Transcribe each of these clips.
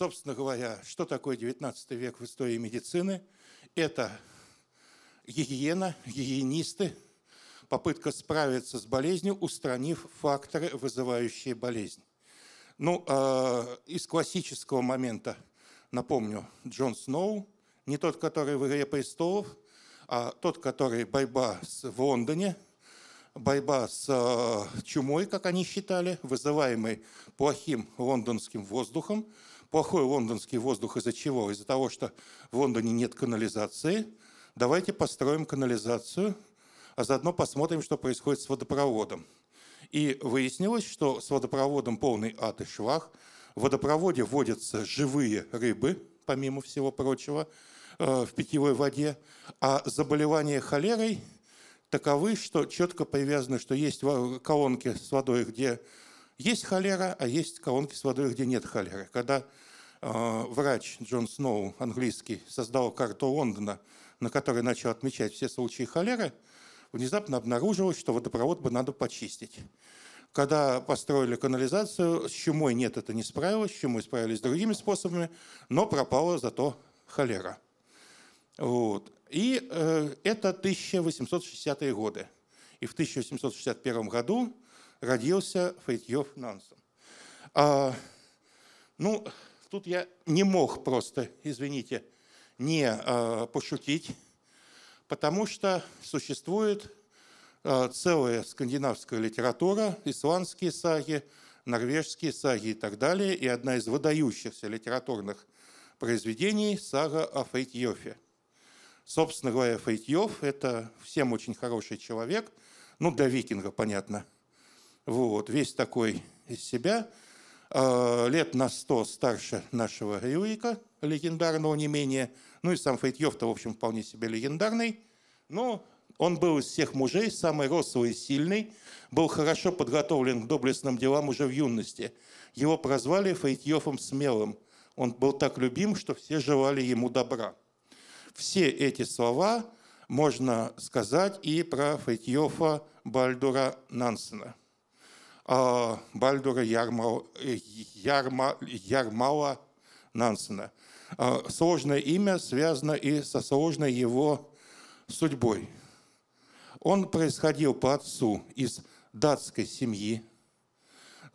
Собственно говоря, что такое 19 век в истории медицины? Это гигиена, гигиенисты, попытка справиться с болезнью, устранив факторы, вызывающие болезнь. Ну, э, из классического момента, напомню, Джон Сноу, не тот, который в «Игре престолов», а тот, который борьба с, в Лондоне, борьба с э, чумой, как они считали, вызываемой плохим лондонским воздухом. Плохой лондонский воздух из-за чего? Из-за того, что в Лондоне нет канализации. Давайте построим канализацию, а заодно посмотрим, что происходит с водопроводом. И выяснилось, что с водопроводом полный ад и швах. В водопроводе водятся живые рыбы, помимо всего прочего, э, в питьевой воде. А заболевания холерой таковы, что четко привязаны, что есть колонки с водой, где есть холера, а есть колонки с водой, где нет холеры. Когда врач Джон Сноу, английский, создал карту Лондона, на которой начал отмечать все случаи холеры, внезапно обнаружилось, что водопровод бы надо почистить. Когда построили канализацию, с чумой нет, это не справилось, с чумой справились другими способами, но пропала зато холера. Вот. И э, это 1860-е годы. И в 1861 году родился Фейтьев Нансен. А, ну, тут я не мог просто, извините, не а, пошутить, потому что существует а, целая скандинавская литература, исландские саги, норвежские саги и так далее. И одна из выдающихся литературных произведений – сага о Фейтьёфе. Собственно говоря, Фейтьёф – это всем очень хороший человек, ну, для викинга, понятно. Вот, весь такой из себя, лет на сто старше нашего Рюрика, легендарного не менее – ну и сам Фейтьев-то, в общем, вполне себе легендарный. Но он был из всех мужей самый рослый и сильный, был хорошо подготовлен к доблестным делам уже в юности. Его прозвали Фейтьефом Смелым. Он был так любим, что все желали ему добра. Все эти слова можно сказать и про Фейтьефа Бальдура Нансена. А Бальдура Ярмала, Ярма, Ярмала Нансена. А, сложное имя связано и со сложной его судьбой. Он происходил по отцу из датской семьи,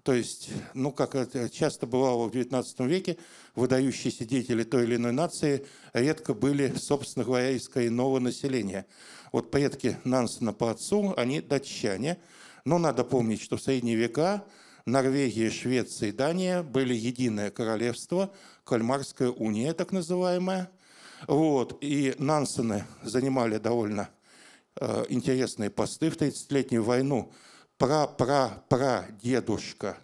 то есть, ну, как это часто бывало в XIX веке, выдающиеся деятели той или иной нации редко были, собственно говоря, из коренного населения. Вот предки Нансена по отцу, они датчане, но надо помнить, что в средние века Норвегия, Швеция и Дания были единое королевство, Кальмарская уния так называемая. Вот. И Нансены занимали довольно э, интересные посты в 30-летнюю войну. Пра-пра-пра-дедушка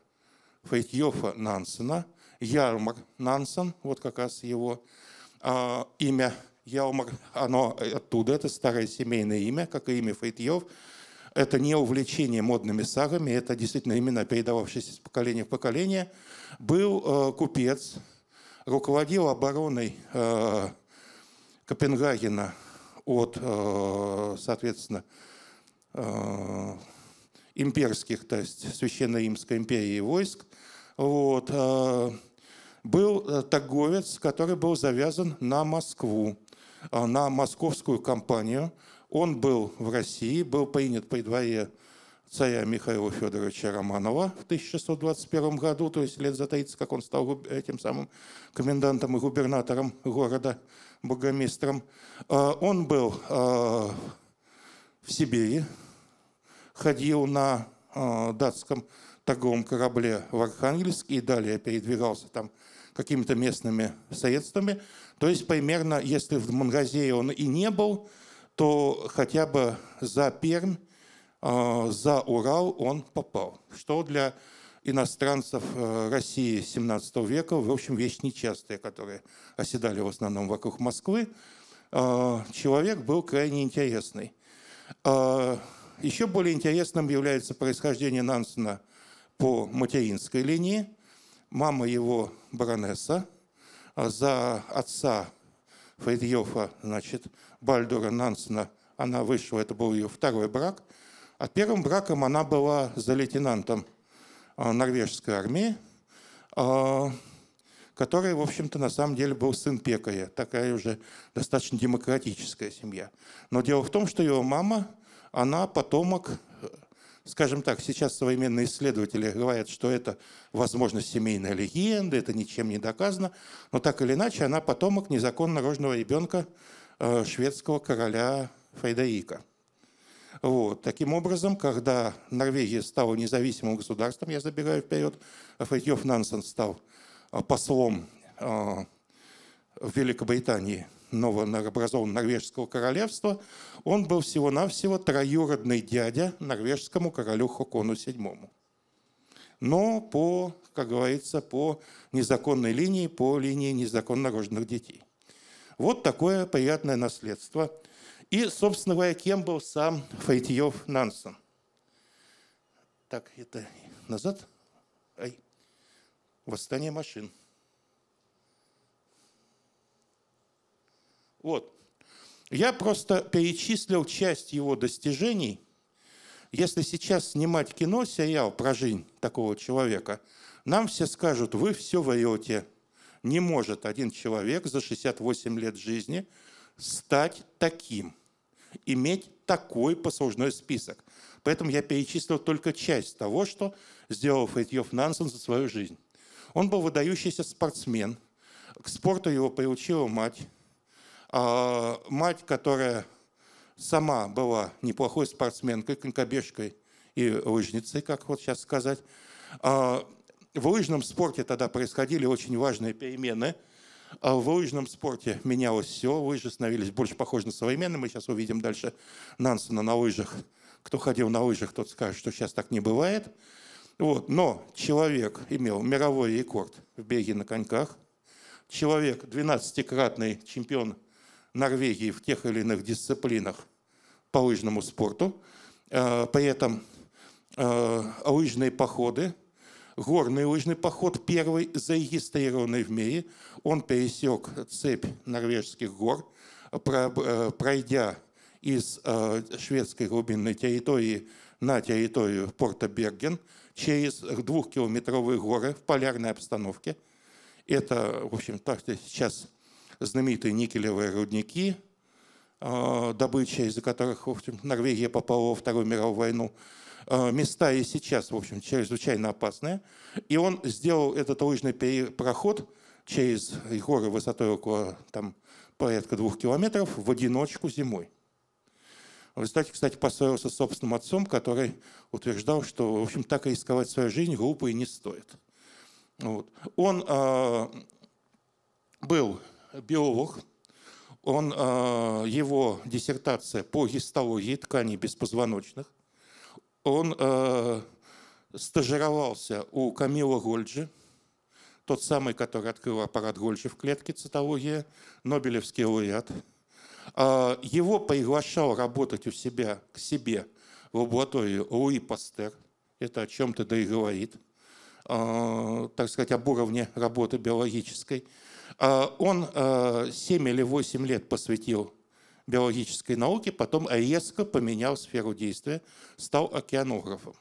Фейтьёфа Нансена, Ярмар Нансен, вот как раз его э, имя Ялмар, оно оттуда, это старое семейное имя, как и имя Фейтьев – это не увлечение модными сагами, это действительно имена, передававшиеся из поколения в поколение. Был э, купец, руководил обороной э, Копенгагена от, э, соответственно, э, имперских, то есть Священной Римской империи войск. Вот. Э, был э, торговец, который был завязан на Москву, э, на московскую компанию – он был в России, был принят при дворе царя Михаила Федоровича Романова в 1621 году, то есть лет за 30, как он стал этим самым комендантом и губернатором города, бургомистром. А, он был а, в Сибири, ходил на а, датском торговом корабле в Архангельск и далее передвигался там какими-то местными средствами. То есть примерно, если в Мангазее он и не был, то хотя бы за Пермь, а, за Урал он попал. Что для иностранцев э, России 17 века, в общем, вещь нечастая, которые оседали в основном вокруг Москвы. А, человек был крайне интересный. Еще более интересным является происхождение Нансена по материнской линии. Мама его баронесса, за отца Фридьёфа, значит, Бальдура Нансена, она вышла, это был ее второй брак. А первым браком она была за лейтенантом а, норвежской армии. А, который, в общем-то, на самом деле был сын пекаря. Такая уже достаточно демократическая семья. Но дело в том, что его мама, она потомок скажем так, сейчас современные исследователи говорят, что это, возможно, семейная легенда, это ничем не доказано, но так или иначе она потомок незаконно рожденного ребенка э, шведского короля Фрейдерика. Вот. Таким образом, когда Норвегия стала независимым государством, я забегаю вперед, Фрейдьев Нансен стал а, послом а, в Великобритании новообразованного норвежского королевства, он был всего-навсего троюродный дядя норвежскому королю Хокону VII. Но по, как говорится, по незаконной линии, по линии незаконно рожденных детей. Вот такое приятное наследство – и, собственно говоря, кем был сам Файтьев Нансен? Так, это назад. Ай. Восстание машин. Вот. Я просто перечислил часть его достижений. Если сейчас снимать кино, сериал про жизнь такого человека, нам все скажут, вы все врете. Не может один человек за 68 лет жизни стать таким – иметь такой послужной список. Поэтому я перечислил только часть того, что сделал Фритьев Нансен за свою жизнь. Он был выдающийся спортсмен. К спорту его приучила мать. А, мать, которая сама была неплохой спортсменкой, конькобежкой и лыжницей, как вот сейчас сказать. А, в лыжном спорте тогда происходили очень важные перемены – а в лыжном спорте менялось все, лыжи становились больше похожи на современные. Мы сейчас увидим дальше Нансена на лыжах. Кто ходил на лыжах, тот скажет, что сейчас так не бывает. Вот. Но человек имел мировой рекорд в беге на коньках. Человек 12-кратный чемпион Норвегии в тех или иных дисциплинах по лыжному спорту. Э, при этом э, лыжные походы горный лыжный поход, первый зарегистрированный в мире. Он пересек цепь норвежских гор, э, пройдя из шведской глубинной территории на территорию порта Берген через двухкилометровые горы в полярной обстановке. Это, в общем, так сейчас знаменитые никелевые рудники, э, добыча из-за которых, в общем, Норвегия попала во Вторую мировую войну. Э, места и сейчас, в общем, чрезвычайно опасные. И он сделал этот лыжный проход через горы высотой около там, порядка двух километров в одиночку зимой. В результате, кстати, поссорился с собственным отцом, который утверждал, что, в общем, так рисковать свою жизнь глупо и не стоит. Вот. Он э, был биолог, он, э, его диссертация по гистологии тканей беспозвоночных, он э, стажировался у Камила Гольджи, тот самый, который открыл аппарат Гольджи в клетке цитология, Нобелевский лауреат. Э, его приглашал работать у себя к себе в лабораторию Луи Пастер. Это о чем-то да и говорит. Э, так сказать, об уровне работы биологической. Э, он э, 7 или 8 лет посвятил биологической науки, потом резко поменял сферу действия, стал океанографом.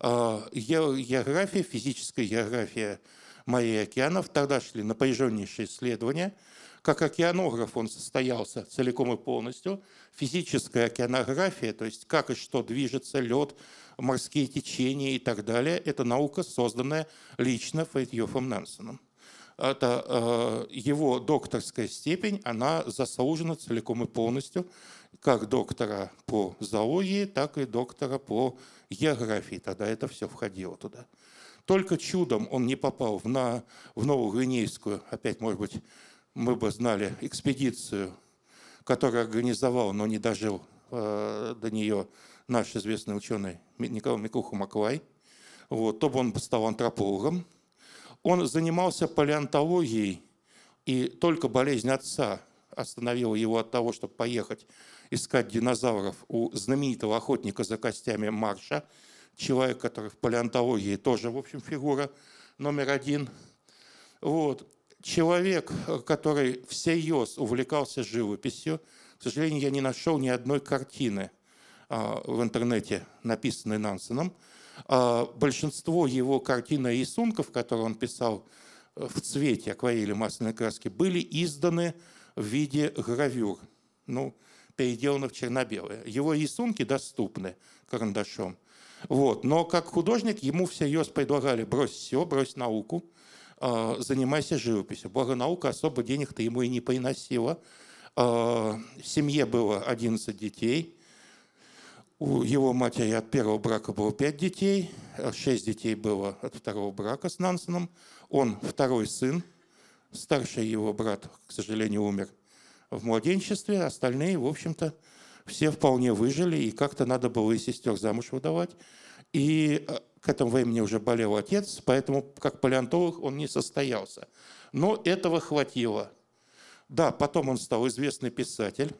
А, география, физическая география морей и океанов, тогда шли напряженнейшие исследования. Как океанограф он состоялся целиком и полностью. Физическая океанография, то есть как и что движется лед, морские течения и так далее, это наука, созданная лично Фрейдьёфом Нансеном это э, его докторская степень, она заслужена целиком и полностью, как доктора по зоологии, так и доктора по географии. Тогда это все входило туда. Только чудом он не попал в, на, в Новую Гвинейскую, опять, может быть, мы бы знали, экспедицию, которую организовал, но не дожил э, до нее наш известный ученый Николай Микуха Маклай. Вот, то бы он стал антропологом, он занимался палеонтологией, и только болезнь отца остановила его от того, чтобы поехать искать динозавров у знаменитого охотника за костями Марша, человек, который в палеонтологии тоже, в общем, фигура номер один. Вот. Человек, который всерьез увлекался живописью, к сожалению, я не нашел ни одной картины а, в интернете, написанной Нансеном, большинство его картин и рисунков, которые он писал в цвете акварели масляной краски были изданы в виде гравюр, ну, переделаны в черно-белое. Его рисунки доступны карандашом. Вот. Но как художник ему всерьез предлагали брось все, брось науку, э, занимайся живописью. Благо наука особо денег-то ему и не приносила. Э, в семье было 11 детей. У его матери от первого брака было 5 детей, 6 детей было от второго брака с Нансеном. Он второй сын, старший его брат, к сожалению, умер в младенчестве, остальные, в общем-то, все вполне выжили, и как-то надо было и сестер замуж выдавать. И э, к этому времени уже болел отец, поэтому как палеонтолог он не состоялся. Но этого хватило. Да, потом он стал известный писатель,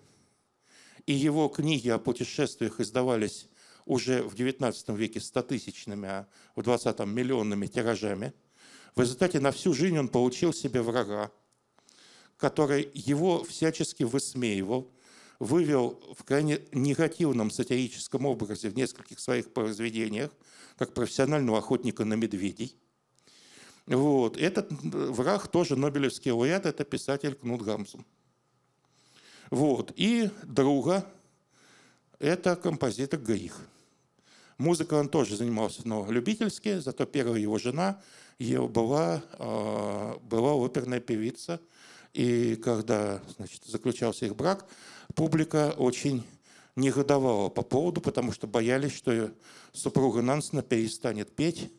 и его книги о путешествиях издавались уже в XIX веке стотысячными, а в XX миллионными тиражами. В результате на всю жизнь он получил себе врага, который его всячески высмеивал, вывел в крайне негативном сатирическом образе в нескольких своих произведениях, как профессионального охотника на медведей. Вот. Этот враг тоже Нобелевский лауреат, это писатель Кнут Гамсун. Вот. И друга – это композитор Грих. Музыкой он тоже занимался, но любительски, зато первая его жена была, а, была оперная певица. И когда значит, заключался их брак, публика очень негодовала по поводу, потому что боялись, что супруга Нансена перестанет петь,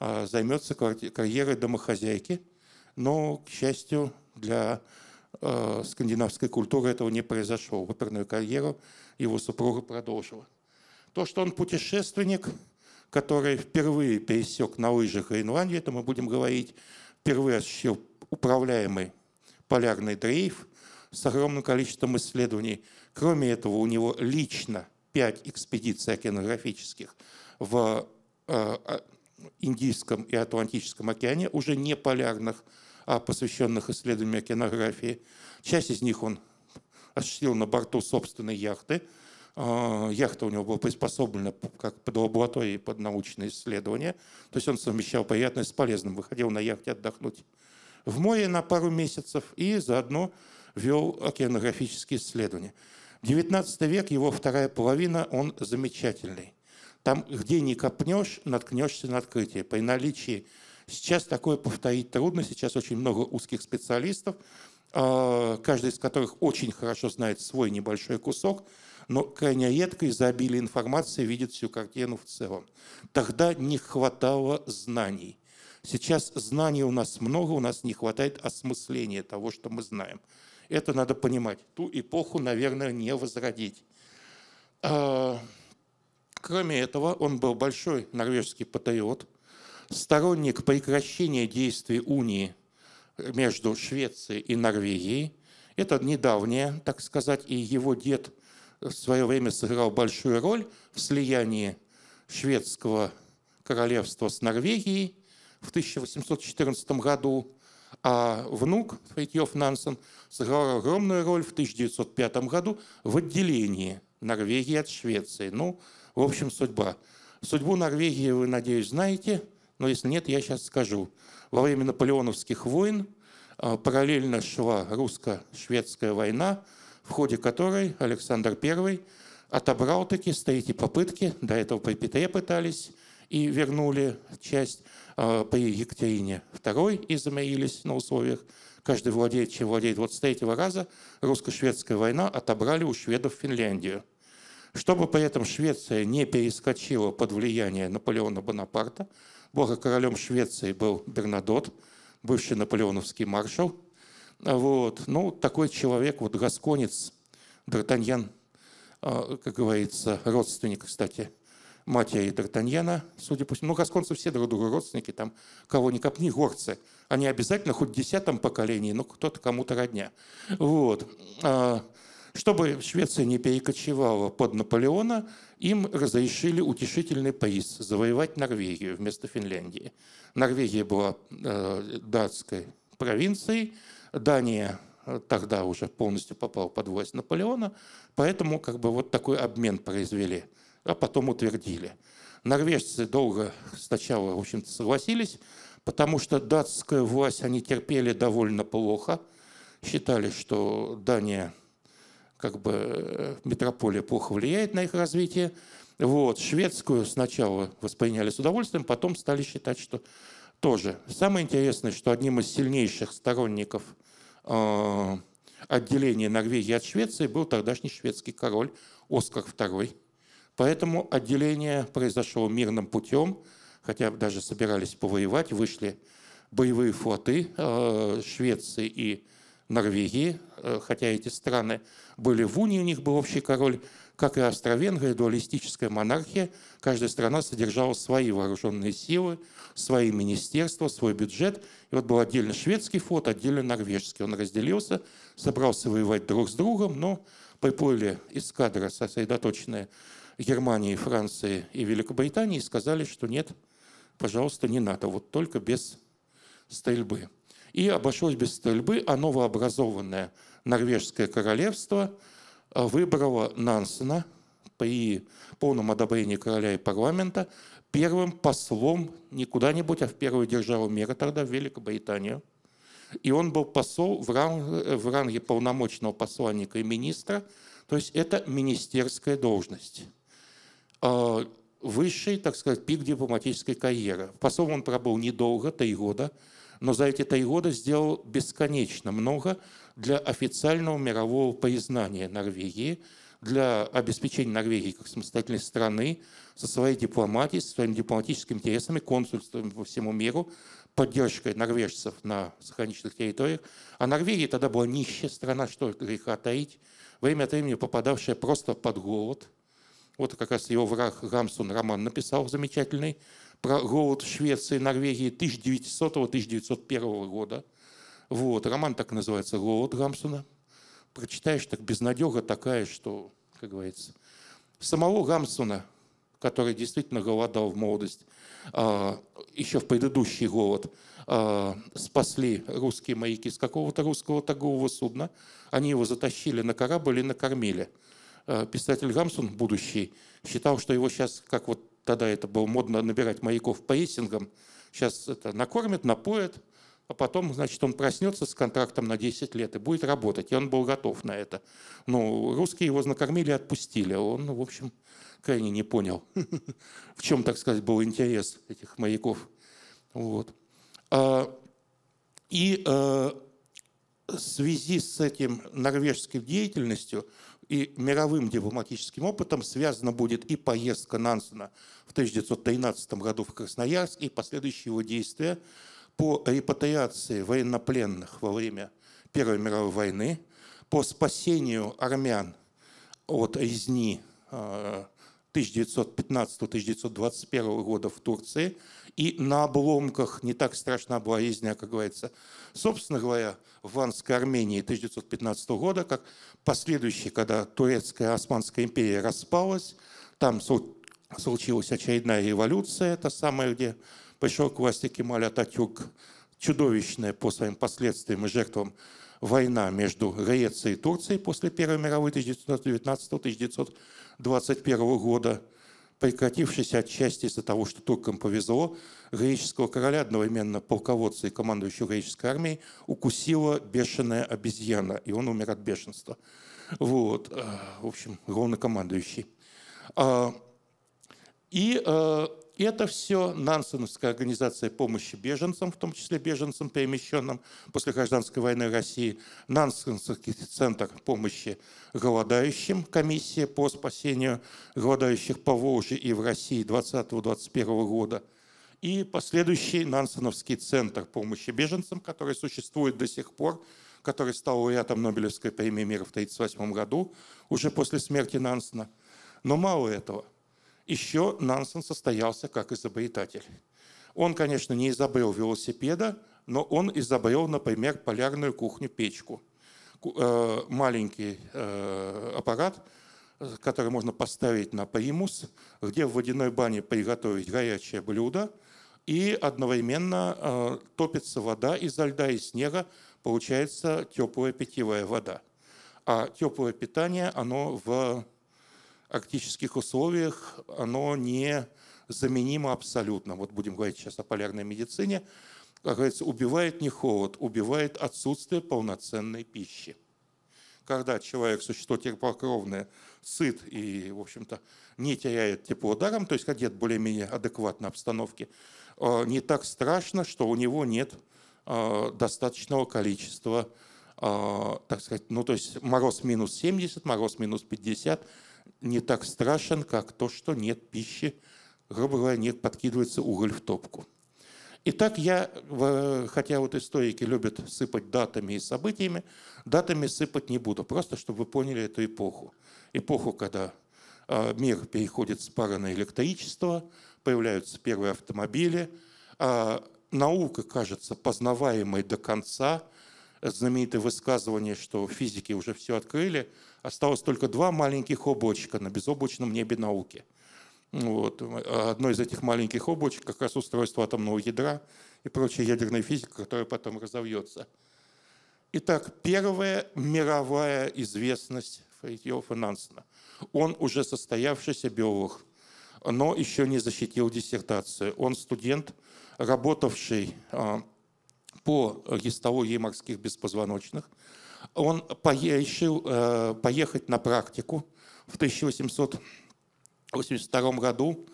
а займется карьерой домохозяйки. Но, к счастью, для э, скандинавской культуры этого не произошло. Оперную карьеру его супруга продолжила. То, что он путешественник, который впервые пересек на лыжах Гренландию, это мы будем говорить, впервые осуществил управляемый полярный дрейф с огромным количеством исследований. Кроме этого, у него лично пять экспедиций океанографических в э, э, Индийском и Атлантическом океане, уже не полярных, а посвященных исследованиям океанографии. Часть из них он осуществил на борту собственной яхты. А, яхта у него была приспособлена как под лабораторией, под научные исследования. То есть он совмещал приятное с полезным, выходил на яхте отдохнуть в море на пару месяцев и заодно вел океанографические исследования. XIX век, его вторая половина, он замечательный. Там, где не копнешь, наткнешься на открытие. При наличии сейчас такое повторить трудно, сейчас очень много узких специалистов, а, каждый из которых очень хорошо знает свой небольшой кусок, но крайне редко из-за обилия информации видит всю картину в целом. Тогда не хватало знаний. Сейчас знаний у нас много, у нас не хватает осмысления того, что мы знаем. Это надо понимать. Ту эпоху, наверное, не возродить. А, Кроме этого, он был большой норвежский патриот, сторонник прекращения действий унии между Швецией и Норвегией. Это недавнее, так сказать, и его дед в свое время сыграл большую роль в слиянии шведского королевства с Норвегией в 1814 году, а внук Фритьев Нансен сыграл огромную роль в 1905 году в отделении Норвегии от Швеции. Ну, в общем, судьба. Судьбу Норвегии вы, надеюсь, знаете, но если нет, я сейчас скажу. Во время наполеоновских войн а, параллельно шла русско-шведская война, в ходе которой Александр I отобрал таки, стоите попытки, до этого при Петре пытались, и вернули часть а, при Екатерине II и замирились на условиях. Каждый владеет, чем владеет. Вот с третьего раза русско-шведская война отобрали у шведов Финляндию. Чтобы при этом Швеция не перескочила под влияние Наполеона Бонапарта, благо королем Швеции был Бернадот, бывший наполеоновский маршал. Вот. Ну, такой человек, вот гасконец, Д'Артаньян, а, как говорится, родственник, кстати, матери Д'Артаньяна, судя по всему. Ну, гасконцы все друг другу родственники, там кого ни копни, горцы. Они обязательно хоть в десятом поколении, но кто-то кому-то родня. Вот. Чтобы Швеция не перекочевала под Наполеона, им разрешили утешительный приз – завоевать Норвегию вместо Финляндии. Норвегия была э, датской провинцией, Дания э, тогда уже полностью попала под власть Наполеона, поэтому как бы вот такой обмен произвели, а потом утвердили. Норвежцы долго сначала, в общем-то, согласились, потому что датскую власть они терпели довольно плохо, считали, что Дания, как бы э, метрополия, плохо влияет на их развитие. Вот. Шведскую сначала восприняли с удовольствием, потом стали считать, что тоже. Самое интересное, что одним из сильнейших сторонников э, отделения Норвегии от Швеции был тогдашний шведский король Оскар II. Поэтому отделение произошло мирным путем, хотя даже собирались повоевать, вышли боевые флоты э, Швеции и Норвегии, э, хотя эти страны были в унии, у них был общий король, как и Австро-Венгрия, дуалистическая монархия, каждая страна содержала свои вооруженные силы, свои министерства, свой бюджет. И вот был отдельно шведский флот, отдельно норвежский. Он разделился, собрался воевать друг с другом, но приплыли эскадры, сосредоточенные Германии, Франции и Великобритании, и сказали, что нет, пожалуйста, не надо, вот только без стрельбы. И обошлось без стрельбы, а новообразованное Норвежское королевство выбрало Нансена при полном одобрении короля и парламента первым послом не куда-нибудь, а в первую державу мира тогда, в Великобританию. И он был посол в, ранг, в ранге полномочного посланника и министра, то есть это министерская должность. А, высший, так сказать, пик дипломатической карьеры. Посол он пробыл недолго, три года, но за эти три года сделал бесконечно много для официального мирового признания Норвегии – для обеспечения Норвегии как самостоятельной страны со своей дипломатией, со своими дипломатическими интересами, консульствами по всему миру, поддержкой норвежцев на заграничных территориях. А Норвегия тогда была нищая страна, что греха таить, время от времени попадавшая просто под голод. Вот как раз его враг Гамсун роман написал замечательный про голод в Швеции Норвегии 1900-1901 года. Вот, роман так называется «Голод» Гамсуна прочитаешь, так безнадега такая, что, как говорится, самого Гамсуна, который действительно голодал в молодость, а, еще в предыдущий голод, а, спасли русские маяки с какого-то русского торгового судна. Они его затащили на корабль и накормили. А, писатель Гамсун, будущий, считал, что его сейчас, как вот тогда это было модно набирать маяков по эссингам, сейчас это накормят, напоят, а потом, значит, он проснется с контрактом на 10 лет и будет работать. И он был готов на это. Ну, русские его накормили и отпустили. Он, в общем, крайне не понял, в чем, так сказать, был интерес этих маяков. Вот. А, и а, в связи с этим норвежской деятельностью и мировым дипломатическим опытом связана будет и поездка Нансена в 1913 году в Красноярск, и последующие его действия – по репатриации военнопленных во время Первой мировой войны, по спасению армян от резни 1915-1921 э, года в Турции. И на обломках не так страшна была резня, как говорится, собственно говоря, в Ванской Армении 1915 года, как последующий, когда Турецкая Османская империя распалась, там случилась очередная революция, это самое, где пришел к власти Кемаль Ататюрк, чудовищная по своим последствиям и жертвам война между Грецией и Турцией после Первой мировой 1919-1921 года, прекратившаяся отчасти из-за того, что туркам повезло, греческого короля, одновременно полководца и командующего греческой армией, укусила бешеная обезьяна, и он умер от бешенства. Вот, э, в общем, главнокомандующий. А, и э, это все Нансеновская организация помощи беженцам, в том числе беженцам, перемещенным после гражданской войны России, Нансеновский центр помощи голодающим, комиссия по спасению голодающих по Волжье и в России 2020-2021 года, и последующий Нансеновский центр помощи беженцам, который существует до сих пор, который стал лауреатом Нобелевской премии мира в 1938 году, уже после смерти Нансена. Но мало этого – еще Нансен состоялся как изобретатель. Он, конечно, не изобрел велосипеда, но он изобрел, например, полярную кухню-печку. Э, маленький э, аппарат, который можно поставить на примус, где в водяной бане приготовить горячее блюдо, и одновременно э, топится вода изо льда и снега, получается теплая питьевая вода. А теплое питание, оно в арктических условиях оно не заменимо абсолютно. Вот будем говорить сейчас о полярной медицине. как говорится, убивает не холод, убивает отсутствие полноценной пищи. Когда человек, существо теплокровное, сыт и, в общем-то, не теряет тепло даром, то есть одет более-менее адекватной обстановке, э, не так страшно, что у него нет э, достаточного количества, э, так сказать, ну то есть мороз минус 70, мороз минус 50 не так страшен, как то, что нет пищи, грубо говоря, не подкидывается уголь в топку. Итак, я, хотя вот историки любят сыпать датами и событиями, датами сыпать не буду, просто чтобы вы поняли эту эпоху. Эпоху, когда а, мир переходит с пара на электричество, появляются первые автомобили, а, наука кажется познаваемой до конца, знаменитое высказывание, что физики уже все открыли, осталось только два маленьких облачка на безоблачном небе науки – вот. Одно из этих маленьких облачек как раз устройство атомного ядра и прочая ядерная физика, которая потом разовьется. Итак, первая мировая известность Фритьёфа Нансена. Он уже состоявшийся биолог, но еще не защитил диссертацию. Он студент, работавший а, по гистологии морских беспозвоночных. Он решил э, поехать на практику в 1800 1982 году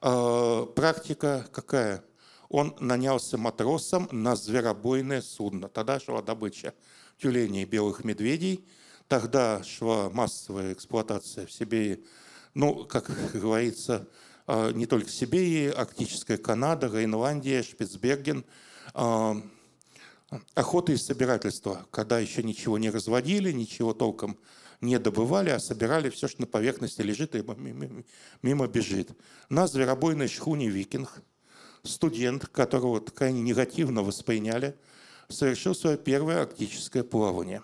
э, практика какая? Он нанялся матросом на зверобойное судно. Тогда шла добыча тюленей и белых медведей. Тогда шла массовая эксплуатация в Сибири. Ну, как говорится, э, не только Сибири, Арктическая Канада, Гренландия, Шпицберген. Охота и собирательство, когда еще ничего не разводили, ничего толком не добывали, а собирали все, что на поверхности лежит и мимо бежит. На зверобойной шхуне «Викинг» студент, которого крайне негативно восприняли, совершил свое первое арктическое плавание.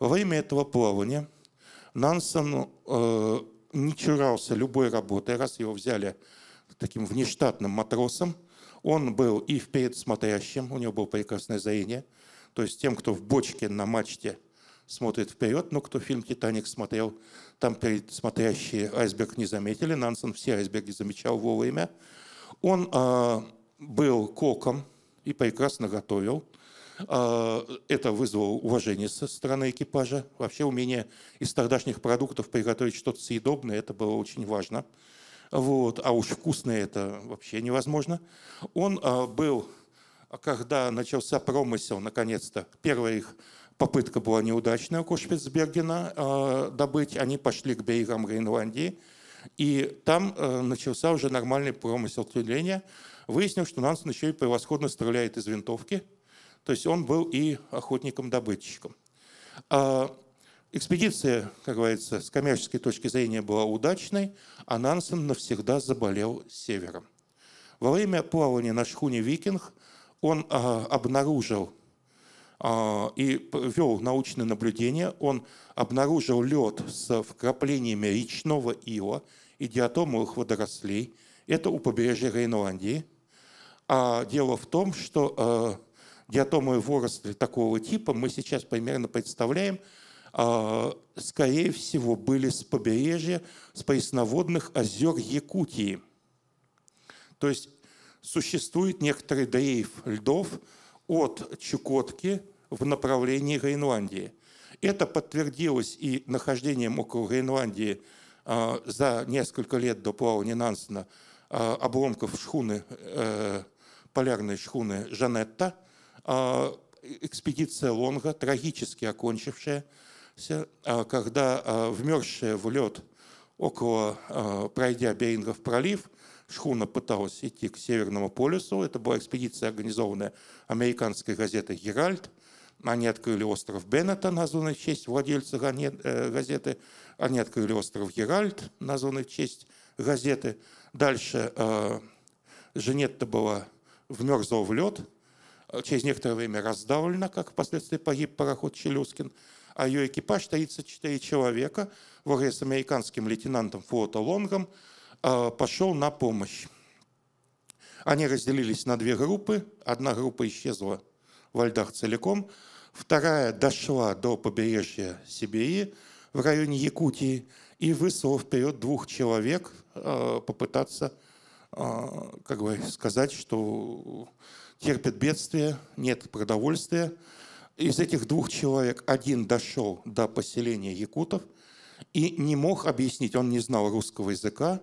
Во время этого плавания Нансон э, не чурался любой работы, раз его взяли таким внештатным матросом. Он был и вперед смотрящим, у него было прекрасное зрение, то есть тем, кто в бочке на мачте смотрит вперед, но кто фильм «Титаник» смотрел, там перед смотрящие айсберг не заметили, Нансон все айсберги замечал вовремя. Он э, был коком и прекрасно готовил. Э, это вызвало уважение со стороны экипажа. Вообще умение из тогдашних продуктов приготовить что-то съедобное, это было очень важно. Вот. А уж вкусное это вообще невозможно. Он э, был, когда начался промысел, наконец-то, первая их Попытка была неудачная у Шпицбергена э, добыть. Они пошли к берегам Гренландии. И там начался уже нормальный промысел тюленя. Выяснилось, что Нансен еще и превосходно стреляет из винтовки. То есть он был и охотником-добытчиком. Экспедиция, как говорится, с коммерческой точки зрения была удачной, а Нансен навсегда заболел севером. Во время плавания на шхуне «Викинг» он а, обнаружил а, и вел научные наблюдения. Он обнаружил лед с вкраплениями речного ила и диатомовых водорослей. Это у побережья Гренландии. А дело в том, что а, диатомовые водоросли такого типа мы сейчас примерно представляем, скорее всего, были с побережья, с пресноводных озер Якутии. То есть существует некоторый дрейф льдов, от Чукотки в направлении Гренландии. Это подтвердилось и нахождением около Гренландии а, за несколько лет до плавания Нансена а, обломков шхуны, э, полярной шхуны Жанетта, а, экспедиция Лонга, трагически окончившаяся, когда вмерзшая в лед около, пройдя Берингов пролив, шхуна пыталась идти к Северному полюсу. Это была экспедиция, организованная американской газетой «Геральт». Они открыли остров Беннета, названный в честь владельца э, газеты. Они открыли остров Геральт, названный в честь газеты. Дальше Женетта была вмерзла в лед, через некоторое время раздавлена, как впоследствии погиб пароход Челюскин, а ее экипаж 34 человека во главе с американским лейтенантом флота Лонгом – а, пошел на помощь. Они разделились на две группы. Одна группа исчезла во льдах целиком, вторая дошла до побережья Сибири в районе Якутии и выслала вперед двух человек а, попытаться, а, как бы сказать, что терпит бедствие, нет продовольствия. Из этих двух человек один дошел до поселения якутов и не мог объяснить, он не знал русского языка,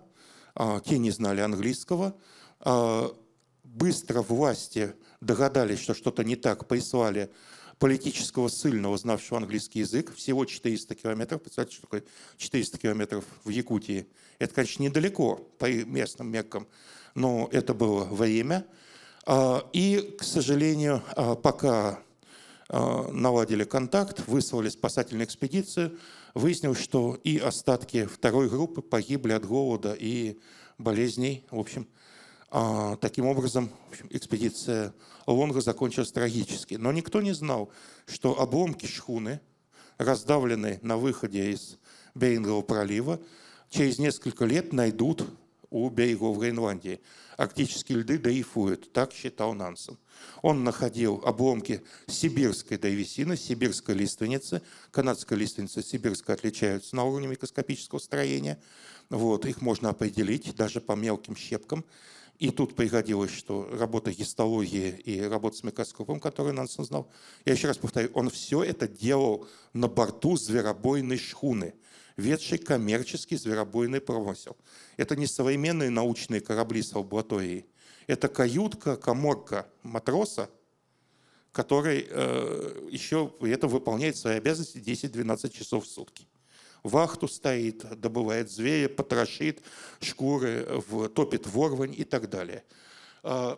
а, те не знали английского. А, быстро власти догадались, что что-то не так, прислали политического сильного, знавшего английский язык, всего 400 километров. Представьте, что такое 400 километров в Якутии. Это, конечно, недалеко по местным меркам, но это было время. А, и, к сожалению, пока наладили контакт, выслали спасательную экспедицию, выяснилось, что и остатки второй группы погибли от голода и болезней. В общем, а, таким образом, в общем, экспедиция Лонга закончилась трагически. Но никто не знал, что обломки шхуны, раздавленные на выходе из Берингового пролива, через несколько лет найдут у берегов Гренландии. Арктические льды дрейфуют, так считал Нансен. Он находил обломки сибирской древесины, сибирской лиственницы. Канадская лиственница и сибирская отличаются на уровне микроскопического строения. Вот, их можно определить даже по мелким щепкам. И тут пригодилось, что работа гистологии и работа с микроскопом, которую Нансен знал. Я еще раз повторю, он все это делал на борту зверобойной шхуны – ведший коммерческий зверобойный промысел. Это не современные научные корабли с лабораторией. Это каютка, коморка матроса, который э, еще этом выполняет свои обязанности 10-12 часов в сутки. Вахту стоит, добывает зверя, потрошит шкуры, в, топит ворвань и так далее. Э,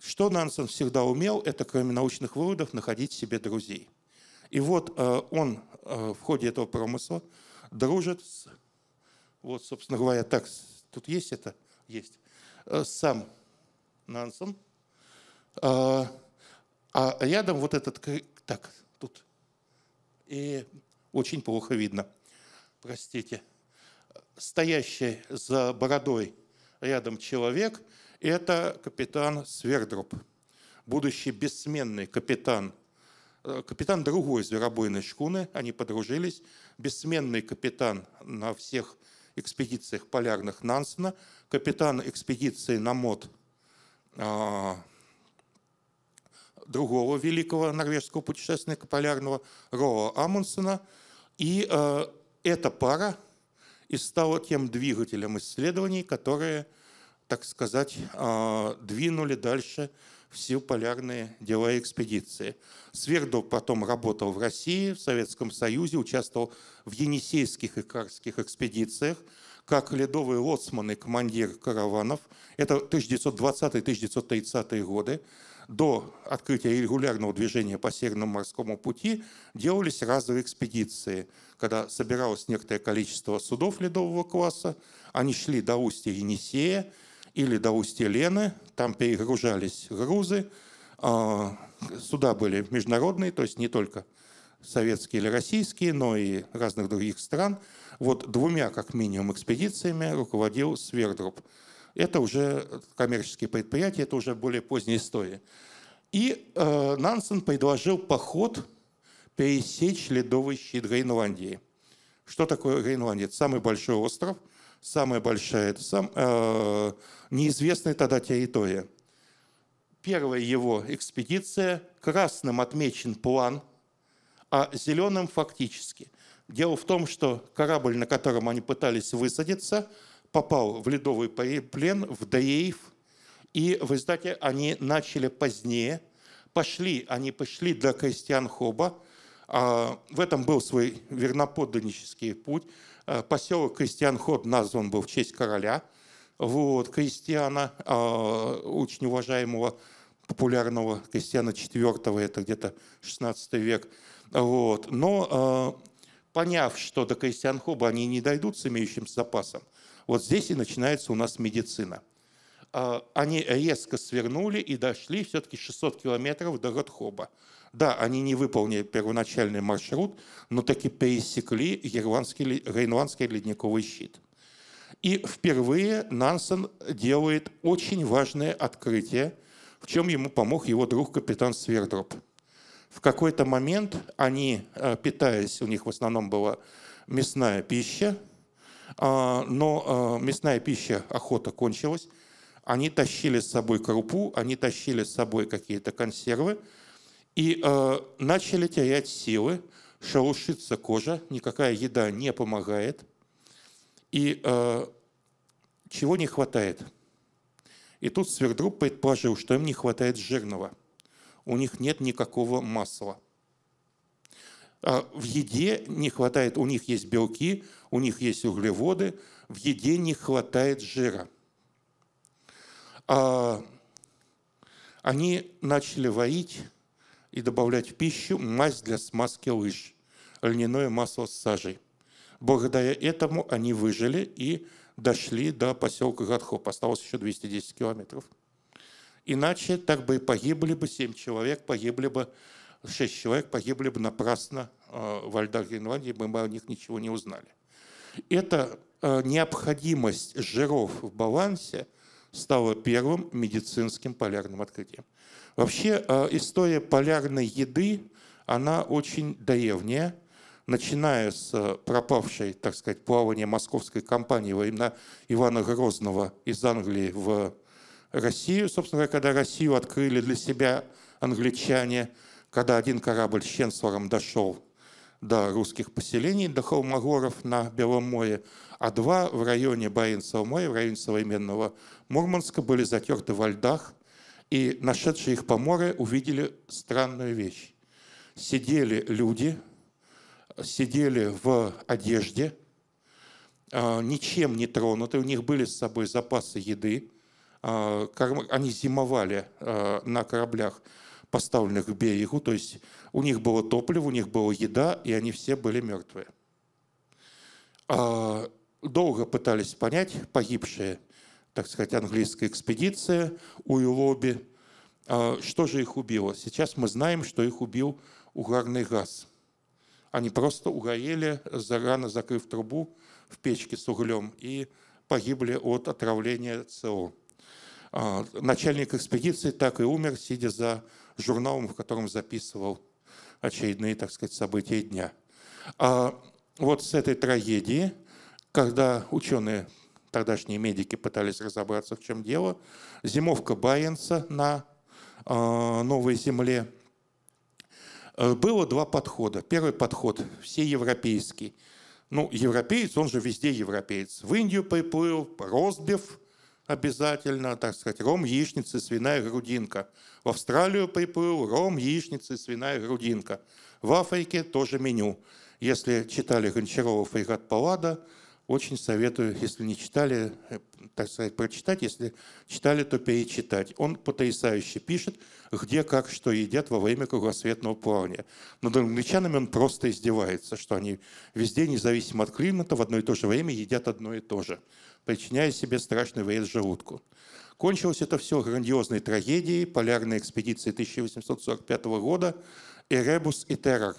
что Нансен всегда умел, это кроме научных выводов находить себе друзей. И вот э, он Э, в ходе этого промысла дружит с, вот, собственно говоря, так, тут есть это? Есть. Э, сам Нансен. А, а рядом вот этот, так, тут. И очень плохо видно. Простите. Стоящий за бородой рядом человек – это капитан Свердруп, будущий бессменный капитан Э, капитан другой зверобойной шкуны, они подружились, бессменный капитан на всех экспедициях полярных Нансена, капитан экспедиции на МОД а, другого великого норвежского путешественника полярного Роа Амундсена. И э, эта пара и стала тем двигателем исследований, которые, так сказать, э, двинули дальше все полярные дела и экспедиции. Свердов потом работал в России, в Советском Союзе, участвовал в Енисейских и Карских экспедициях, как ледовый лоцман и командир караванов. Это 1920-1930-е годы. До открытия регулярного движения по Северному морскому пути делались разовые экспедиции, когда собиралось некоторое количество судов ледового класса, они шли до устья Енисея, или до устья Лены, там перегружались грузы. А, суда были международные, то есть не только советские или российские, но и разных других стран. Вот двумя, как минимум, экспедициями руководил Свердруп. Это уже коммерческие предприятия, это уже более поздняя история. И э, Нансен предложил поход пересечь ледовый щит Гренландии. Что такое Гренландия? Это самый большой остров – самая большая, это сам, э, неизвестная тогда территория. Первая его экспедиция, красным отмечен план, а зеленым фактически. Дело в том, что корабль, на котором они пытались высадиться, попал в ледовый плен, в Дрейф, и в результате они начали позднее, пошли, они пошли до крестьян Хоба, а в этом был свой верноподданнический путь, поселок Крестьян-Ход назван был в честь короля. Вот, Крестьяна, э, очень уважаемого, популярного Крестьяна IV, это где-то 16 век. Вот. Но э, поняв, что до Крестьян-Хоба они не дойдут с имеющимся запасом, вот здесь и начинается у нас медицина. Они резко свернули и дошли все-таки 600 километров до Ротхоба. Да, они не выполнили первоначальный маршрут, но таки пересекли Гренландский ледниковый щит. И впервые Нансен делает очень важное открытие, в чем ему помог его друг капитан Свердроп. В какой-то момент они, э, питаясь, у них в основном была мясная пища, а, но э, мясная пища, охота кончилась, Они тащили с собой крупу, они тащили с собой какие-то консервы и э, начали терять силы, шелушится кожа, никакая еда не помогает. И э, чего не хватает? И тут Свердруп предположил, что им не хватает жирного. У них нет никакого масла. А в еде не хватает, у них есть белки, у них есть углеводы, в еде не хватает жира. А они начали варить и добавлять в пищу мазь для смазки лыж, льняное масло с сажей. Благодаря этому они выжили и дошли до поселка Гадхоп. Осталось еще 210 километров. Иначе так бы и погибли бы 7 человек, погибли бы 6 человек, погибли бы напрасно э, во льдах Гренландии, мы бы о них ничего не узнали. Эта э, необходимость жиров в балансе стала первым медицинским полярным открытием. Вообще э, история полярной еды, она очень древняя, начиная с э, пропавшей, так сказать, плавания московской компании во времена Ивана Грозного из Англии в Россию, собственно говоря, когда Россию открыли для себя англичане, когда один корабль с Ченслором дошел до русских поселений, до Холмогоров на Белом море, а два в районе Баренцева моря, в районе современного Мурманска, были затерты во льдах, и нашедшие их по море увидели странную вещь. Сидели люди, сидели в одежде, а, ничем не тронуты, у них были с собой запасы еды, а, они зимовали а, на кораблях, поставленных к берегу, то есть у них было топливо, у них была еда, и они все были мертвые. Долго пытались понять погибшие, так сказать, английская экспедиция Уиллоби, что же их убило. Сейчас мы знаем, что их убил угарный газ – они просто угорели, рано закрыв трубу в печке с углем и погибли от отравления СО. А, начальник экспедиции так и умер, сидя за журналом, в котором записывал очередные, так сказать, события дня. А вот с этой трагедии, когда ученые, тогдашние медики пытались разобраться, в чем дело, зимовка Байенса на а, Новой Земле – Э, было два подхода. Первый подход – все европейский. Ну, европеец, он же везде европеец. В Индию приплыл, розбив обязательно, так сказать, ром, яичница, свиная грудинка. В Австралию приплыл ром, яичница, свиная грудинка. В Африке тоже меню. Если читали Гончарова «Фрегат Паллада», очень советую, если не читали, э, так сказать, прочитать, если читали, то перечитать. Он потрясающе пишет, где, как, что едят во время кругосветного плавания. Над англичанами он просто издевается, что они везде, независимо от климата, в одно и то же время едят одно и то же, причиняя себе страшный вред желудку. Кончилось это все грандиозной трагедией полярной экспедиции 1845 года «Эребус и террор».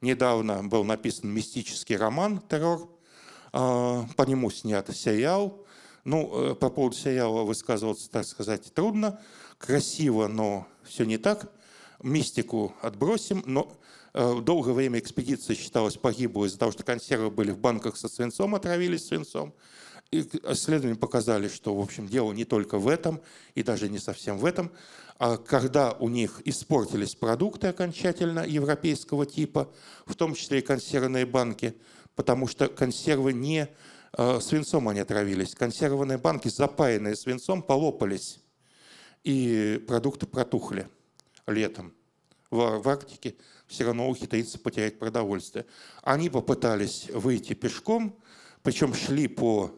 Недавно был написан мистический роман «Террор», по нему снят сериал. Ну, э, по поводу сериала высказываться, так сказать, трудно. Красиво, но все не так. Мистику отбросим, но э, долгое время экспедиция считалась погибла из-за того, что консервы были в банках со свинцом, отравились свинцом. И исследования показали, что, в общем, дело не только в этом, и даже не совсем в этом. А когда у них испортились продукты окончательно европейского типа, в том числе и консервные банки – потому что консервы не э, свинцом они отравились. Консервные банки, запаянные свинцом, полопались, и продукты протухли летом. В, в Арктике все равно ухитриться потерять продовольствие. Они попытались выйти пешком, причем шли по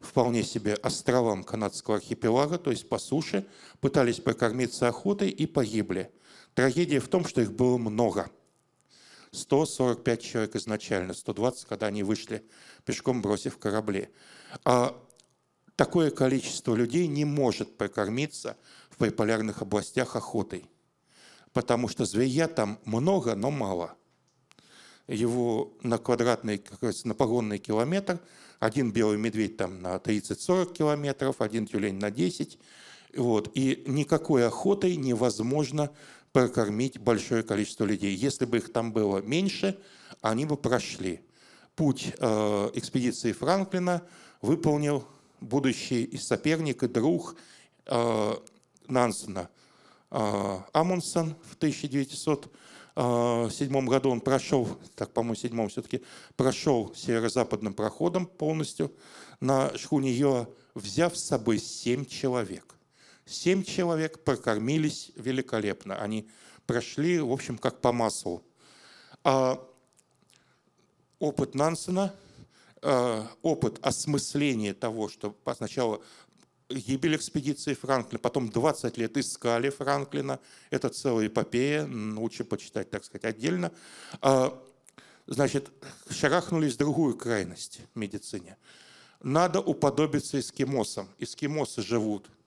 вполне себе островам канадского архипелага, то есть по суше, пытались прокормиться охотой и погибли. Трагедия в том, что их было много – 145 человек изначально, 120, когда они вышли пешком, бросив корабли. А такое количество людей не может прокормиться в приполярных областях охотой, потому что зверя там много, но мало. Его на квадратный, как говорится, на погонный километр, один белый медведь там на 30-40 километров, один тюлень на 10. Вот. И никакой охотой невозможно прокормить большое количество людей. Если бы их там было меньше, они бы прошли. Путь э, экспедиции Франклина выполнил будущий соперник и друг Нансена Амундсен в 1907 году. Он прошел, так, по-моему, седьмом все-таки, прошел северо-западным проходом полностью на шхуне Йоа, взяв с собой семь человек. Семь человек прокормились великолепно. Они прошли, в общем, как по маслу. А опыт Нансена, а, опыт осмысления того, что сначала гибель экспедиции Франклина, потом 20 лет искали Франклина, это целая эпопея, лучше почитать, так сказать, отдельно. А, значит, шарахнулись в другую крайность в медицине. Надо уподобиться эскимосам. Эскимосы живут –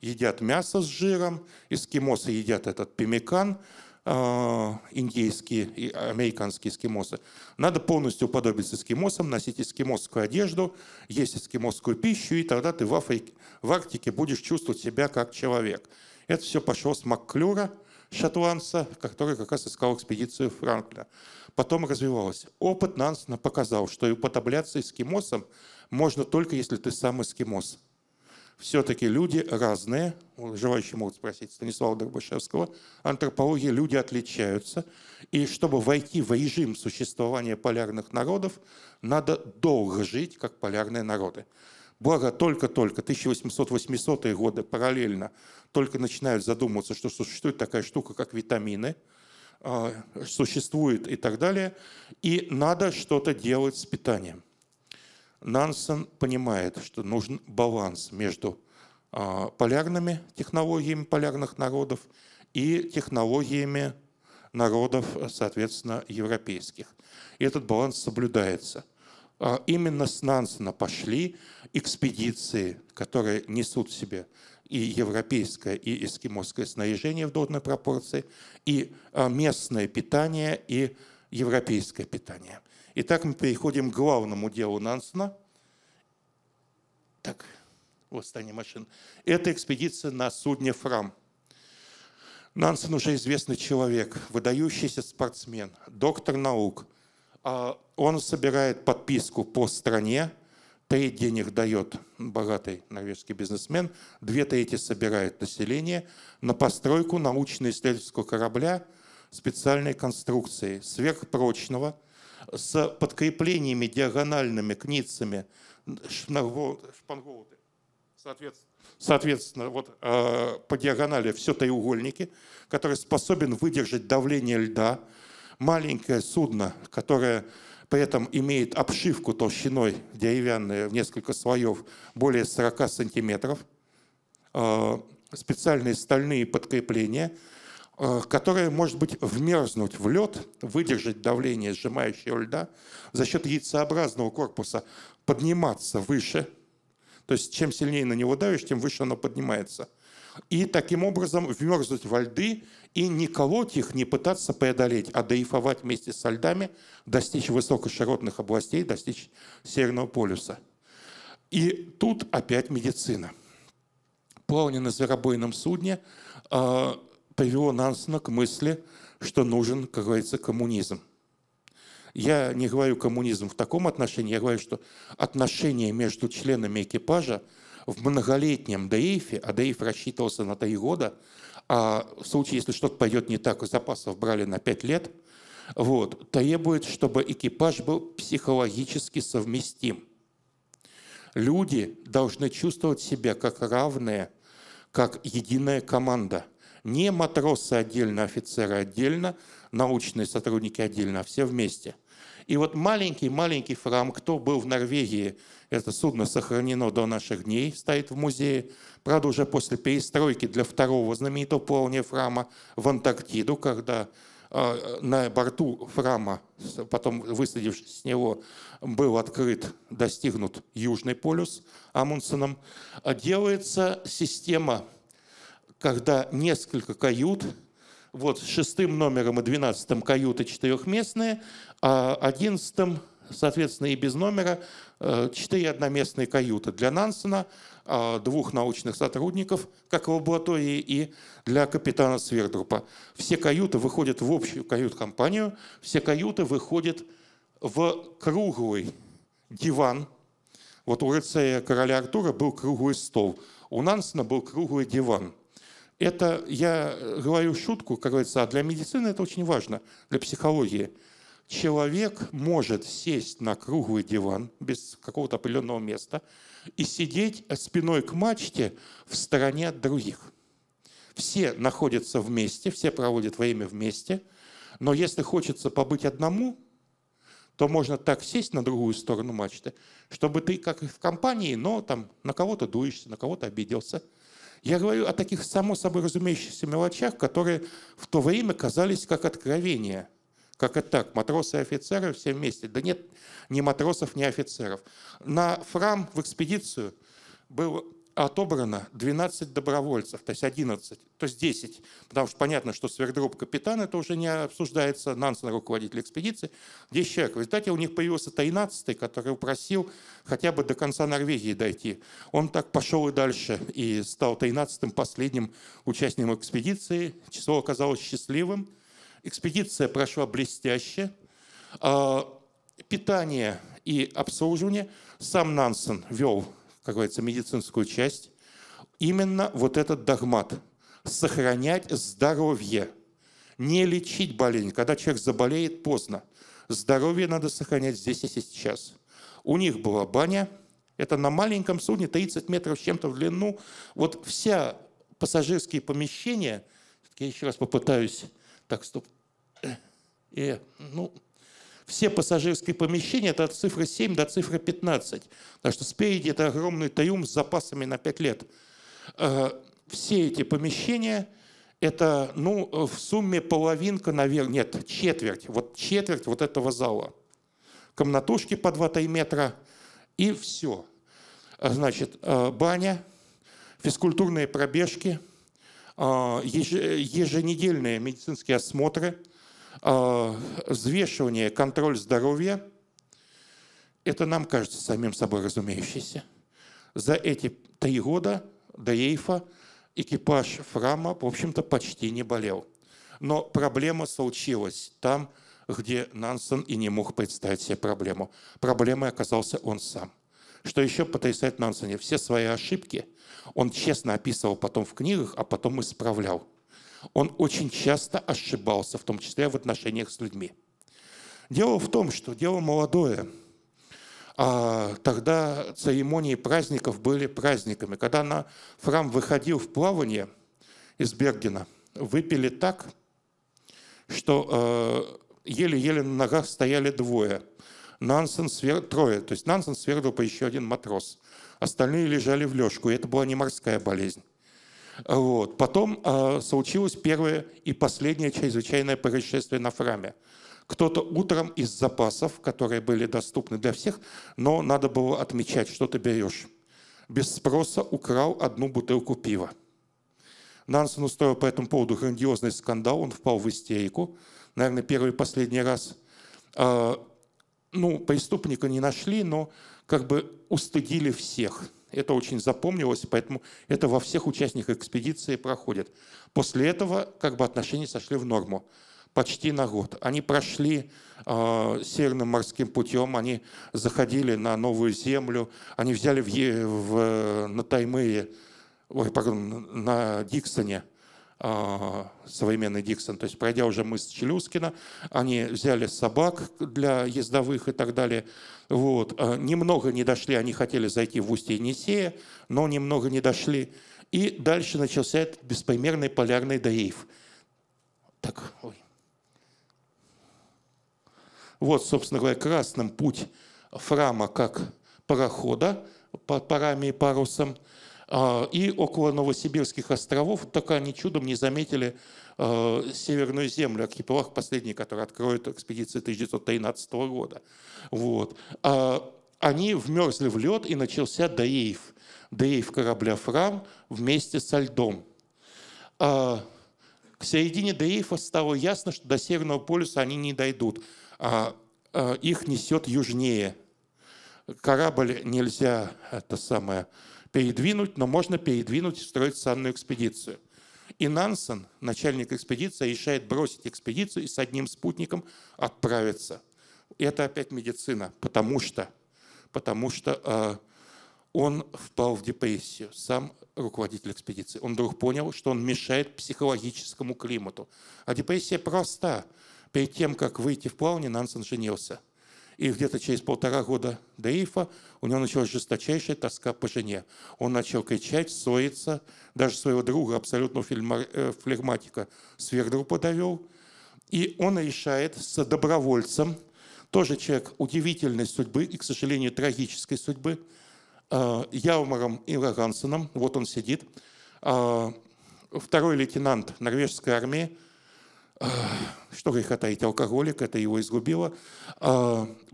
едят мясо с жиром, эскимосы едят этот пемикан, а, индейские и американские эскимосы. Надо полностью уподобиться эскимосам, носить эскимосскую одежду, есть эскимосскую пищу, и тогда ты в, Африке, в Арктике будешь чувствовать себя как человек. Это все пошло с Макклюра, шотландца, который как раз искал экспедицию Франкля. Потом развивалось. Опыт Нансена показал, что и уподобляться эскимосам можно только если ты сам эскимос все-таки люди разные. Желающие могут спросить Станислава Дорбашевского. Антропологии люди отличаются. И чтобы войти в режим существования полярных народов, надо долго жить, как полярные народы. Благо, только-только 1880-е годы параллельно только начинают задумываться, что существует такая штука, как витамины, а, существует и так далее, и надо что-то делать с питанием. Нансен понимает, что нужен баланс между а, полярными технологиями полярных народов и технологиями народов, соответственно, европейских. И этот баланс соблюдается. А, именно с Нансена пошли экспедиции, которые несут в себе и европейское, и эскимосское снаряжение в должной пропорции, и а, местное питание, и европейское питание – Итак, мы переходим к главному делу Нансена. Так, восстание машин. Это экспедиция на судне «Фрам». Нансен уже известный человек, выдающийся спортсмен, доктор наук. А он собирает подписку по стране, треть денег дает богатый норвежский бизнесмен, две трети собирает население на постройку научно-исследовательского корабля специальной конструкции, сверхпрочного, с подкреплениями диагональными кницами шпангоуты. Соответственно, вот, э, по диагонали все треугольники, который способен выдержать давление льда. Маленькое судно, которое при этом имеет обшивку толщиной деревянной в несколько слоев более 40 сантиметров, э, специальные стальные подкрепления – которая может быть вмерзнуть в лед, выдержать давление сжимающего льда, за счет яйцеобразного корпуса подниматься выше. То есть чем сильнее на него давишь, тем выше оно поднимается. И таким образом вмерзнуть во льды и не колоть их, не пытаться преодолеть, а дрейфовать вместе со льдами, достичь высокоширотных областей, достичь Северного полюса. И тут опять медицина. Плавание на зверобойном судне э, привело Нансена к мысли, что нужен, как говорится, коммунизм. Я не говорю коммунизм в таком отношении, я говорю, что отношения между членами экипажа в многолетнем дрейфе, а дрейф рассчитывался на три года, а в случае, если что-то пойдет не так, запасов брали на пять лет, вот, требует, чтобы экипаж был психологически совместим. Люди должны чувствовать себя как равные, как единая команда – не матросы отдельно, офицеры отдельно, научные сотрудники отдельно, а все вместе. И вот маленький-маленький храм, кто был в Норвегии, это судно сохранено до наших дней, стоит в музее. Правда, уже после перестройки для второго знаменитого плавания храма в Антарктиду, когда э, на борту храма, потом высадившись с него, был открыт, достигнут Южный полюс Амундсеном, делается система когда несколько кают, вот с шестым номером и двенадцатым каюты четырехместные, а одиннадцатым, соответственно, и без номера э, четыре одноместные каюты для Нансена, а, двух научных сотрудников, как в лаборатории, и для капитана Свердрупа. Все каюты выходят в общую кают-компанию, все каюты выходят в круглый диван. Вот у рыцаря короля Артура был круглый стол – У Нансена был круглый диван. Это, я говорю шутку, как говорится, а для медицины это очень важно, для психологии. Человек может сесть на круглый диван без какого-то определенного места и сидеть спиной к мачте в стороне от других. Все находятся вместе, все проводят время вместе, но если хочется побыть одному, то можно так сесть на другую сторону мачты, чтобы ты, как и в компании, но там на кого-то дуешься, на кого-то обиделся. Я говорю о таких само собой разумеющихся мелочах, которые в то время казались как откровения. Как это так? Матросы и офицеры все вместе. Да нет ни матросов, ни офицеров. На Фрам в экспедицию был отобрано 12 добровольцев, то есть 11, то есть 10, потому что понятно, что сверхдруп капитан, это уже не обсуждается, Нансен руководитель экспедиции, 10 человек. В результате у них появился 13 который упросил хотя бы до конца Норвегии дойти. Он так пошел и дальше, и стал 13-м последним участником экспедиции. Число оказалось счастливым. Экспедиция прошла блестяще. А, питание и обслуживание сам Нансен вел как говорится, медицинскую часть, именно вот этот догмат – сохранять здоровье, не лечить болезнь. Когда человек заболеет, поздно. Здоровье надо сохранять здесь и сейчас. У них была баня, это на маленьком судне, 30 метров чем-то в длину. Вот вся пассажирские помещения, я еще раз попытаюсь, так, стоп, э, э ну, все пассажирские помещения – это от цифры 7 до цифры 15. Потому что спереди это огромный таюм с запасами на 5 лет. Э, все эти помещения – это ну, в сумме половинка, наверное, нет, четверть. Вот четверть вот этого зала. Комнатушки по 2-3 метра и все. Значит, э, баня, физкультурные пробежки, э, еженедельные медицинские осмотры – взвешивание, контроль здоровья, это нам кажется самим собой разумеющееся. За эти три года до Ейфа экипаж Фрама, в общем-то, почти не болел. Но проблема случилась там, где Нансен и не мог представить себе проблему. Проблемой оказался он сам. Что еще потрясает Нансене? Все свои ошибки он честно описывал потом в книгах, а потом исправлял он очень часто ошибался, в том числе в отношениях с людьми. Дело в том, что дело молодое. А тогда церемонии праздников были праздниками. Когда на Фрам выходил в плавание из Бергена, выпили так, что э, еле-еле на ногах стояли двое. Нансен свер... трое. То есть Нансен, Свердруп и еще один матрос. Остальные лежали в лёжку, и это была не морская болезнь. Вот. Потом э, случилось первое и последнее чрезвычайное происшествие на Фраме. Кто-то утром из запасов, которые были доступны для всех, но надо было отмечать, что ты берешь. Без спроса украл одну бутылку пива. Нансен устроил по этому поводу грандиозный скандал, он впал в истерику, наверное, первый и последний раз. Э, ну, преступника не нашли, но как бы устыдили всех – это очень запомнилось, поэтому это во всех участниках экспедиции проходит. После этого как бы отношения сошли в норму почти на год. Они прошли э, Северным морским путем, они заходили на Новую Землю, они взяли в, в, на Таймыре, ой, пардон, на Диксоне современный Диксон, то есть пройдя уже мыс Челюскина, они взяли собак для ездовых и так далее. Вот. А, немного не дошли, они хотели зайти в устье Енисея, но немного не дошли. И дальше начался этот беспримерный полярный дрейф. Так, ой. Вот, собственно говоря, красным путь Фрама как парохода по парами и а, и около Новосибирских островов, так они чудом не заметили а, Северную землю, архипелаг последний, который откроет экспедиция 1913 года. Вот. А, они вмерзли в лед, и начался дрейф. Дрейф корабля «Фрам» вместе со льдом. К середине дрейфа стало ясно, что до Северного полюса они не дойдут. Их несет южнее. Корабль нельзя, это самое, передвинуть, но можно передвинуть и строить санную экспедицию. И Нансен, начальник экспедиции, решает бросить экспедицию и с одним спутником отправиться. Это опять медицина, потому что, потому что э, он впал в депрессию, сам руководитель экспедиции. Он вдруг понял, что он мешает психологическому климату. А депрессия проста. Перед тем, как выйти в плавание, Нансен женился. И где-то через полтора года до Ифа у него началась жесточайшая тоска по жене. Он начал кричать, ссориться. Даже своего друга, абсолютно э, флегматика, Свердрупа довел. И он решает с добровольцем, тоже человек удивительной судьбы и, к сожалению, трагической судьбы, э, Ялмаром Илагансеном, вот он сидит, э, второй лейтенант норвежской армии, что греха таить, алкоголик, это его изгубило,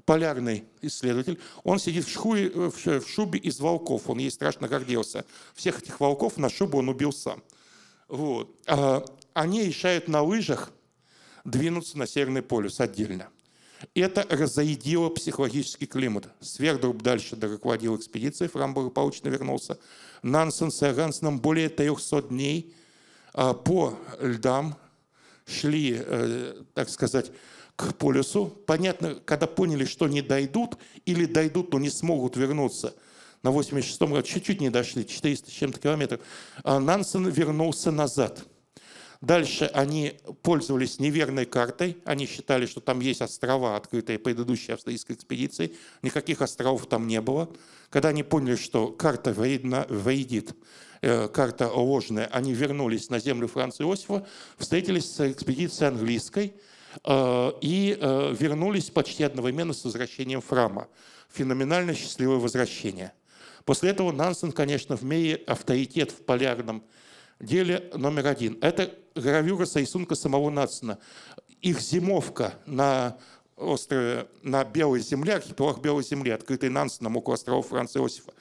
полярный исследователь, он сидит в, шхуе, в шубе из волков, он ей страшно гордился. Всех этих волков на шубу он убил сам. Вот. Они решают на лыжах двинуться на Северный полюс отдельно. Это разоедило психологический климат. Сверхдруп дальше руководил экспедицией, Фрам благополучно вернулся. Нансен с Эгансеном более 300 дней а, по льдам шли, э, так сказать, к полюсу. Понятно, когда поняли, что не дойдут, или дойдут, но не смогут вернуться, на 86-м году чуть-чуть не дошли, 400 с чем-то километров, а Нансен вернулся назад – Дальше они пользовались неверной картой. Они считали, что там есть острова, открытые предыдущей австрийской экспедицией. Никаких островов там не было. Когда они поняли, что карта выйдет, э, карта ложная, они вернулись на землю Франца Иосифа, встретились с экспедицией английской э, и э, вернулись почти одновременно с возвращением Фрама. Феноменально счастливое возвращение. После этого Нансен, конечно, в мире авторитет в полярном деле номер один. Это гравюра с рисунка самого Нацина. Их зимовка на острове, на Белой земле, архипелаг Белой земли, открытый Нансеном около островов Франца Иосифа.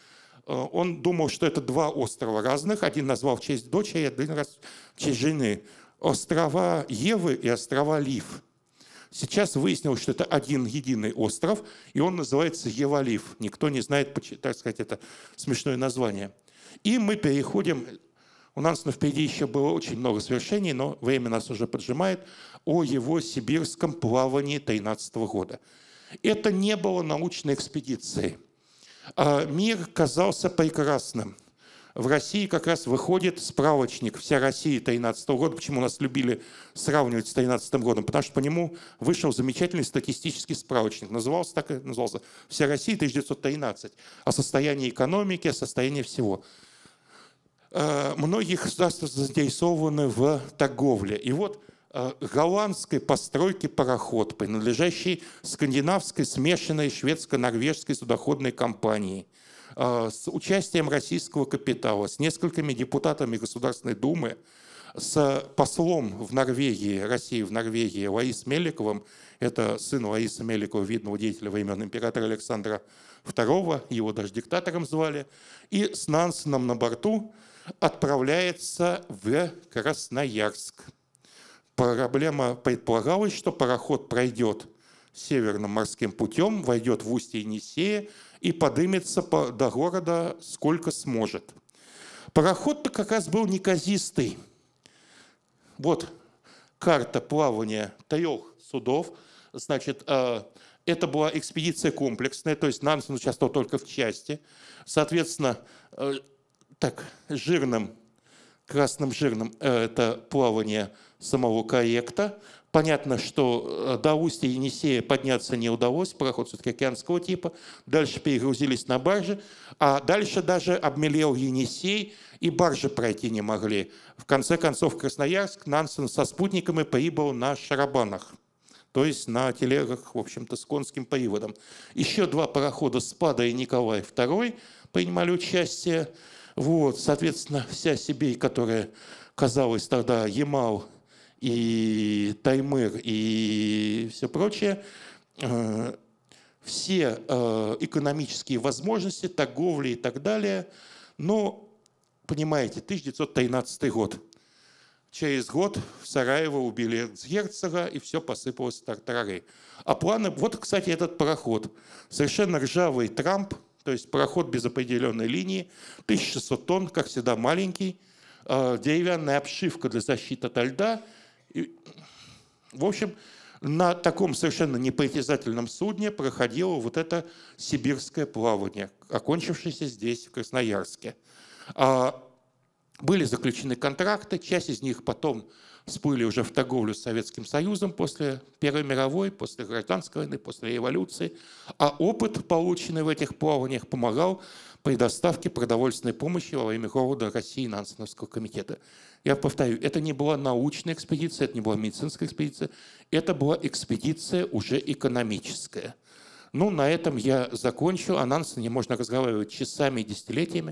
Э, он думал, что это два острова разных. Один назвал в честь дочери, один раз в честь жены. Острова Евы и острова Лив. Сейчас выяснилось, что это один единый остров, и он называется Евалив. Никто не знает, так сказать, это смешное название. И мы переходим у нас впереди еще было очень много свершений, но время нас уже поджимает, о его сибирском плавании 13 года. Это не было научной экспедицией. А мир казался прекрасным. В России как раз выходит справочник «Вся Россия 13 года». Почему нас любили сравнивать с 13 годом? Потому что по нему вышел замечательный статистический справочник. Назывался так и назывался «Вся Россия 1913». О состоянии экономики, о состоянии всего. Э, многие государства заинтересованы в торговле. И вот голландской постройки пароход, принадлежащий скандинавской смешанной шведско-норвежской судоходной компании, э, с участием российского капитала, с несколькими депутатами Государственной Думы, с послом в Норвегии, России в Норвегии Лаис Меликовым, это сын Лаиса Меликова, видного деятеля времен императора Александра II, его даже диктатором звали, и с Нансеном на борту отправляется в Красноярск. Проблема предполагалась, что пароход пройдет северным морским путем, войдет в устье Енисея и подымется до города сколько сможет. Пароход-то как раз был неказистый. Вот карта плавания трех судов. Значит, э, это была экспедиция комплексная, то есть Нансен участвовал только в части. Соответственно, э, так жирным, красным жирным э, это плавание самого корректа. Понятно, что э, до устья Енисея подняться не удалось, пароход все-таки океанского типа. Дальше перегрузились на баржи, а дальше даже обмелел Енисей, и баржи пройти не могли. В конце концов, Красноярск Нансен со спутниками прибыл на шарабанах, то есть на телегах, в общем-то, с конским приводом. Еще два парохода «Спада» и «Николай II» принимали участие. Вот, соответственно, вся Сибирь, которая казалась тогда Ямал и Таймыр и все прочее, э, все э, экономические возможности, торговли и так далее. Но, понимаете, 1913 год. Через год в Сараево убили герцога, и все посыпалось в. А планы... Вот, кстати, этот пароход. Совершенно ржавый Трамп – то есть пароход без определенной линии, 1600 тонн, как всегда маленький, а, деревянная обшивка для защиты от льда. И, в общем, на таком совершенно непоэтизательном судне проходило вот это сибирское плавание, окончившееся здесь, в Красноярске. А, были заключены контракты, часть из них потом всплыли уже в торговлю с Советским Союзом после Первой мировой, после гражданской войны, после революции. А опыт, полученный в этих плаваниях, помогал при доставке продовольственной помощи во время голода России Нансеновского комитета. Я повторю, это не была научная экспедиция, это не была медицинская экспедиция, это была экспедиция уже экономическая. Ну, на этом я закончу. О Нансене можно разговаривать часами и десятилетиями.